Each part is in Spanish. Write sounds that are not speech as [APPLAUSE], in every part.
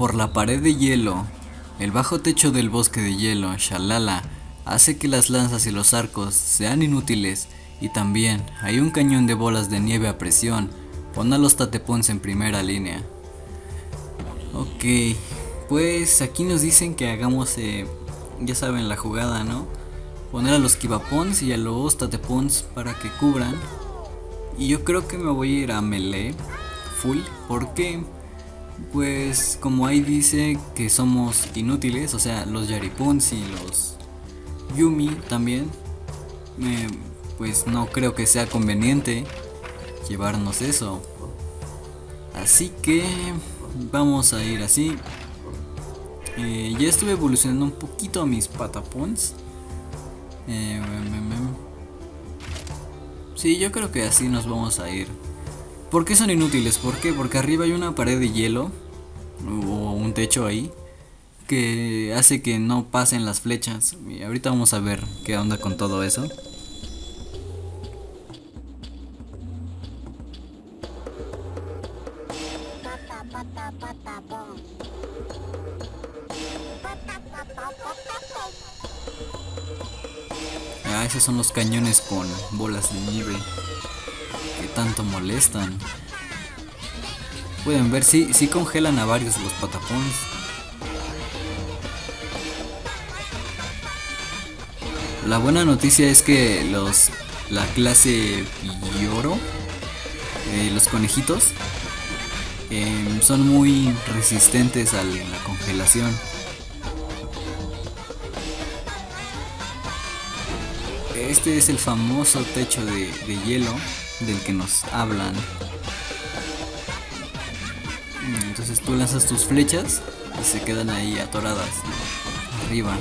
Por la pared de hielo, el bajo techo del bosque de hielo, Shalala, hace que las lanzas y los arcos sean inútiles y también hay un cañón de bolas de nieve a presión. Pon a los tatepons en primera línea. Ok, pues aquí nos dicen que hagamos, eh, ya saben, la jugada, ¿no? Poner a los kibapons y a los tatepons para que cubran. Y yo creo que me voy a ir a melee full. porque Pues como ahí dice que somos inútiles, o sea, los yaripons y los Yumi también. pues no creo que sea conveniente llevarnos eso. Así que vamos a ir así. Eh, ya estuve evolucionando un poquito mis patapons. Eh, sí, yo creo que así nos vamos a ir. ¿Por qué son inútiles? ¿Por qué? Porque arriba hay una pared de hielo o un techo ahí que hace que no pasen las flechas. Y ahorita vamos a ver qué onda con todo eso. Ah, esos son los cañones con bolas de nieve que tanto molestan. Pueden ver, si sí, congelan a varios los patapones. La buena noticia es que los la clase Yoro, eh, los conejitos, em, son muy resistentes a la congelación. Este es el famoso techo de, hielo del que nos hablan. Entonces tú lanzas tus flechas y se quedan ahí atoradas arriba.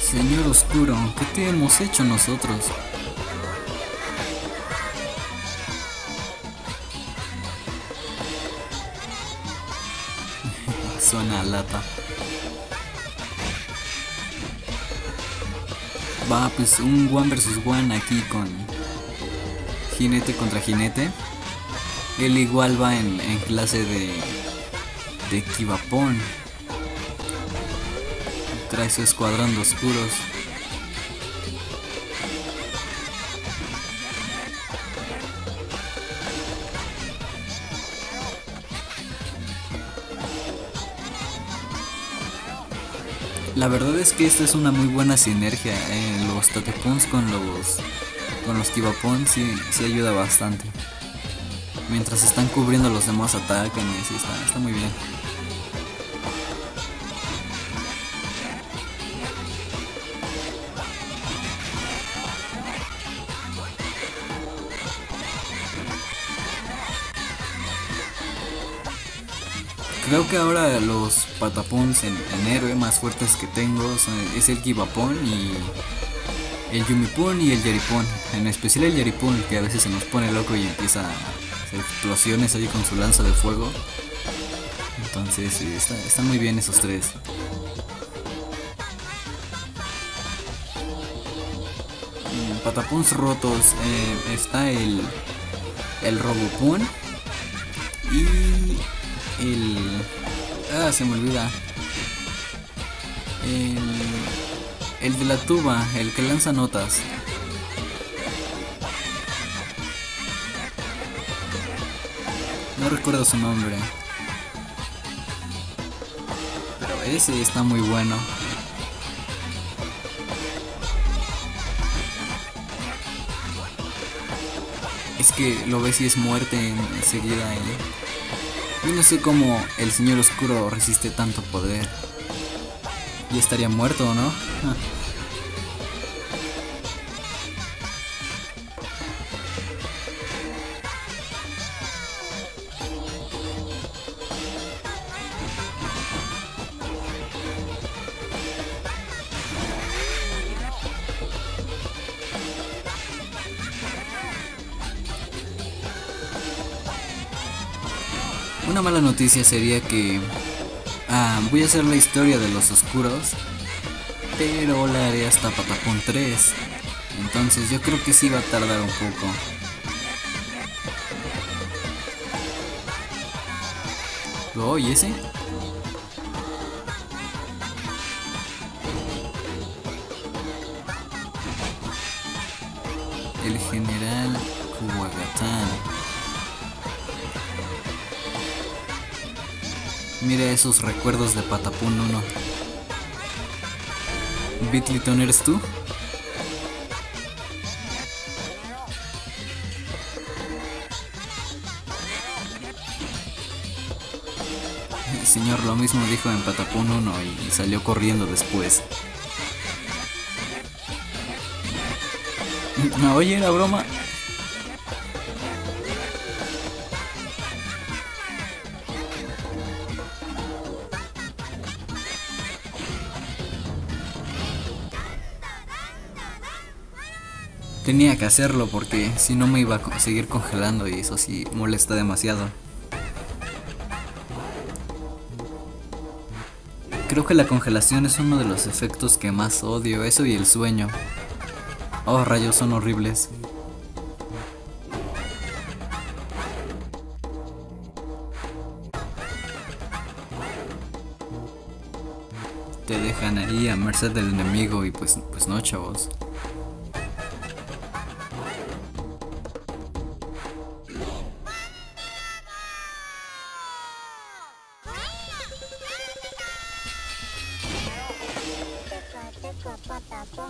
Señor Oscuro, ¿qué te hemos hecho nosotros? Suena lata. Va, pues un one versus one aquí con jinete contra jinete. Él igual va en, clase de, de Kibapón trae su escuadrón de oscuros. La verdad es que esta es una muy buena sinergia. Eh, los Tatepons con los con los Kibapons sí, ayuda bastante. Mientras están cubriendo los demás ataques, sí está muy bien. Creo que ahora los patapons en, héroe más fuertes que tengo es el Kibapon y el Yumipon y el Yaripon. En especial el Yaripon que a veces se nos pone loco y empieza a hacer explosiones ahí con su lanza de fuego. Entonces están muy bien esos tres. Mm, patapons rotos eh, está el, el Robopon y el... Ah, se me olvida. El, el de la tuba, el que lanza notas. No recuerdo su nombre. Pero ese está muy bueno. Es que lo ves y es muerte enseguida. ¿eh? Yo no sé cómo el señor oscuro resiste tanto poder. Y estaría muerto, ¿no? [LAUGHS] Una mala noticia sería que ah, voy a hacer la historia de los oscuros, pero la haré hasta Patapón 3. Entonces yo creo que sí va a tardar un poco. Oh, ¿y ese? El general Kuwagatán. Mira esos recuerdos de Patapún 1. Bitliton, ¿eres tú? El señor lo mismo dijo en Patapún 1 y salió corriendo después. No, oye, era broma. Tenía que hacerlo porque si no me iba a seguir congelando y eso sí molesta demasiado. Creo que la congelación es uno de los efectos que más odio, eso y el sueño. Oh, rayos, son horribles. Te dejan ahí a merced del enemigo y pues, pues no, chavos.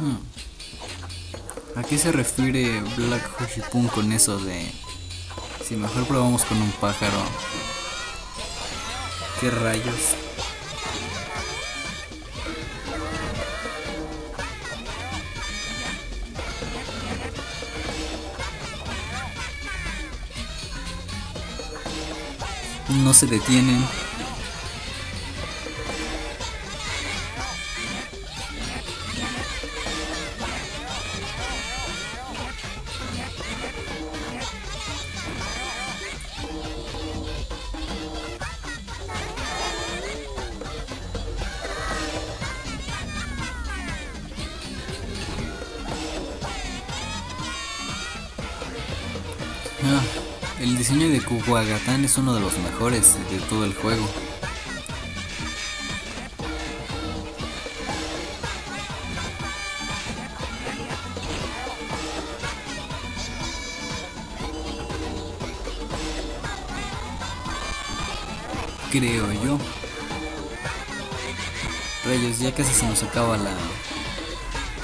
Hmm. ¿A qué se refiere Black Hoshipun con eso de si mejor probamos con un pájaro? ¿Qué rayos? No se detienen. Diseño de Kuwagatán es uno de los mejores de todo el juego. Creo yo. Reyes, ya casi se nos acaba la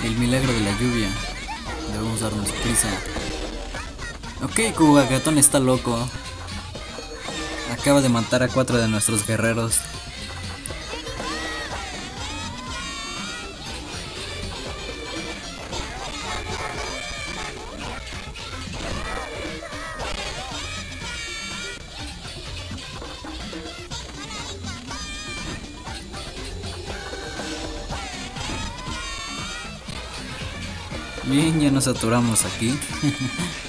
el milagro de la lluvia. Debemos darnos prisa. Ok, Kugagatón está loco. Acaba de matar a cuatro de nuestros guerreros. Bien, ya nos aturamos aquí. [LAUGHS]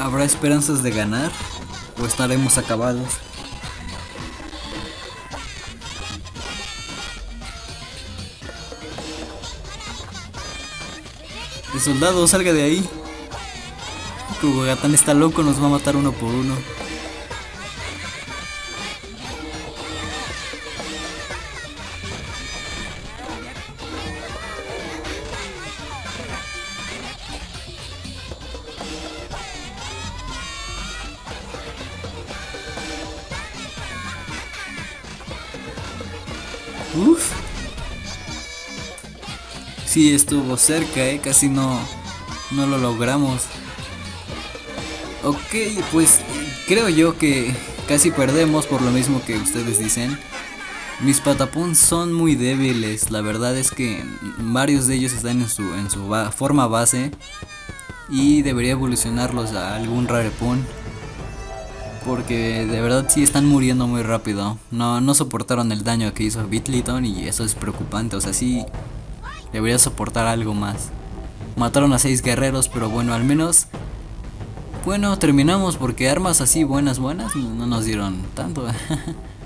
¿Habrá esperanzas de ganar? ¿O estaremos acabados? El soldado, salga de ahí. Kugogatán está loco, nos va a matar uno por uno. Uf. Sí, estuvo cerca, eh. Casi no, no lo logramos. Ok, pues creo yo que casi perdemos por lo mismo que ustedes dicen. Mis patapún son muy débiles, la verdad es que varios de ellos están en su, en su forma base Y debería evolucionarlos a algún rarepun. Porque de verdad sí están muriendo muy rápido. No, no soportaron el daño que hizo Bitliton y eso es preocupante. O sea, sí debería soportar algo más. Mataron a seis guerreros, pero bueno, al menos... Bueno, terminamos porque armas así buenas, buenas no nos dieron tanto. [LAUGHS]